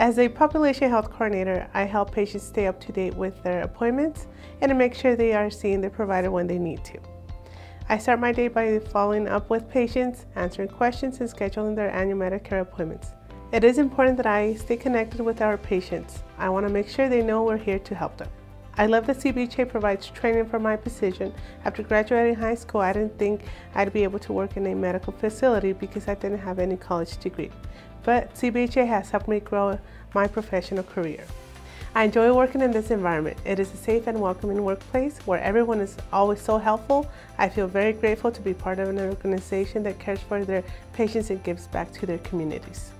As a population health coordinator, I help patients stay up to date with their appointments and to make sure they are seeing their provider when they need to. I start my day by following up with patients, answering questions, and scheduling their annual Medicare appointments. It is important that I stay connected with our patients. I want to make sure they know we're here to help them. I love that CBHA provides training for my position. After graduating high school, I didn't think I'd be able to work in a medical facility because I didn't have any college degree. But CBHA has helped me grow my professional career. I enjoy working in this environment. It is a safe and welcoming workplace where everyone is always so helpful. I feel very grateful to be part of an organization that cares for their patients and gives back to their communities.